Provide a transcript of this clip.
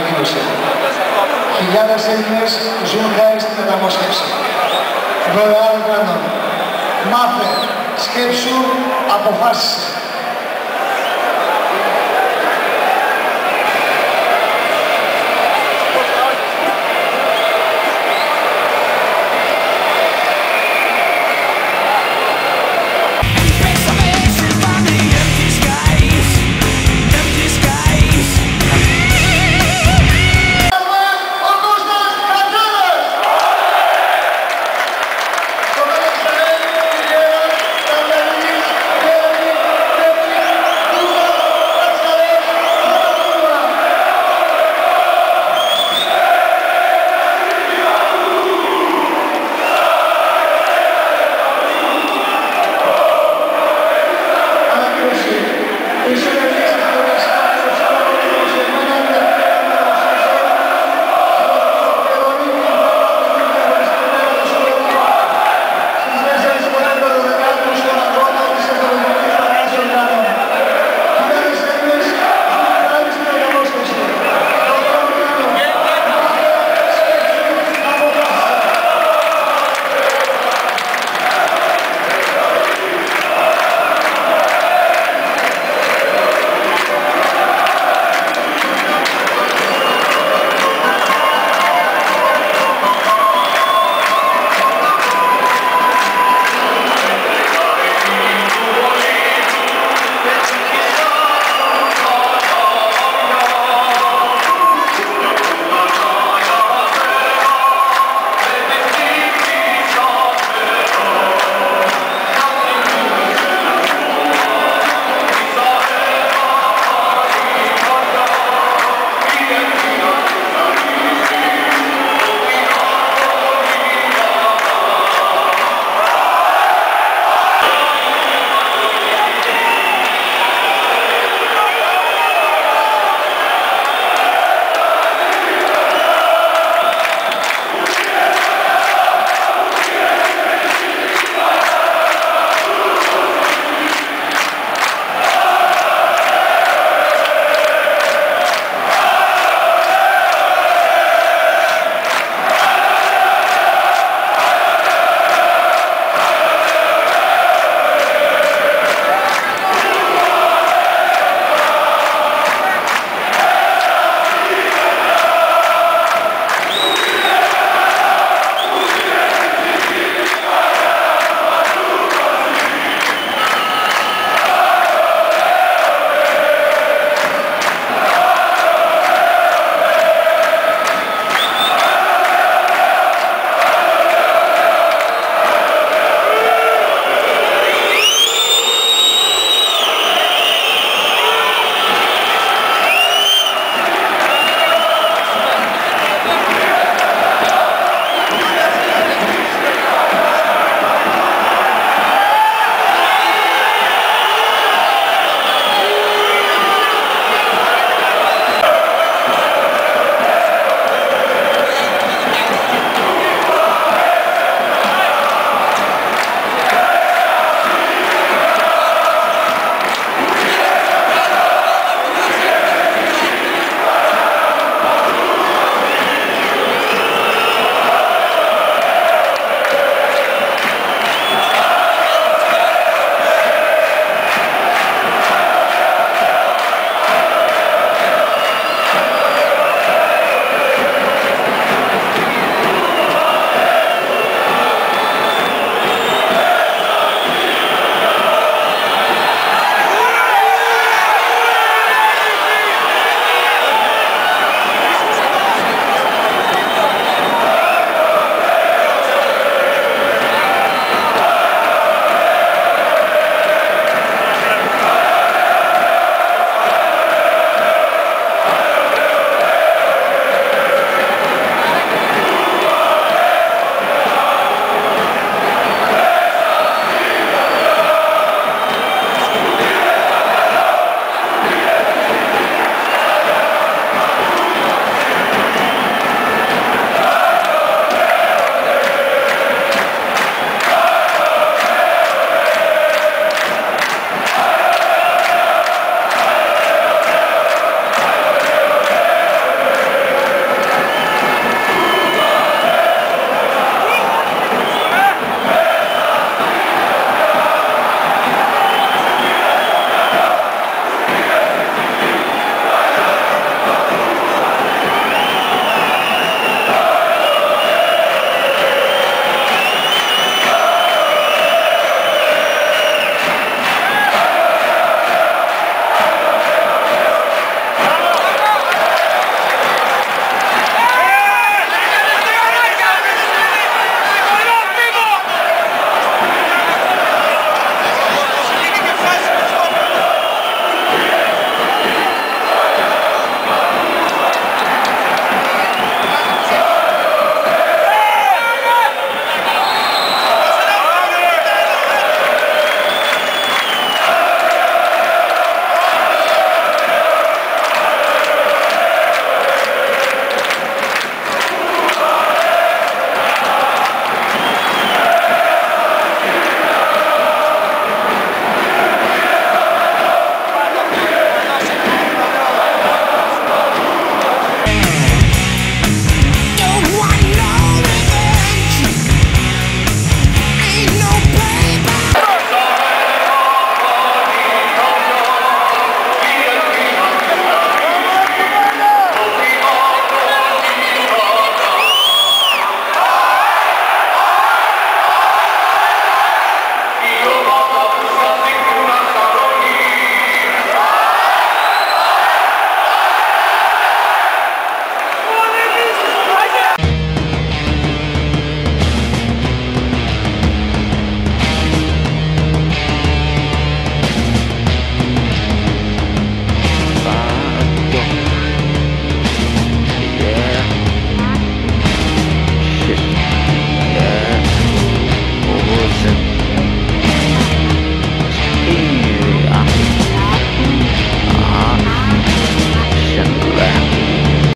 ανακοίνωσε. Χιλιάδες Έλληνες ζουν χάρη στην μεταμόσχευση. Δωρεάν κάνον. Μάθε, σκέψου, αποφάσισε.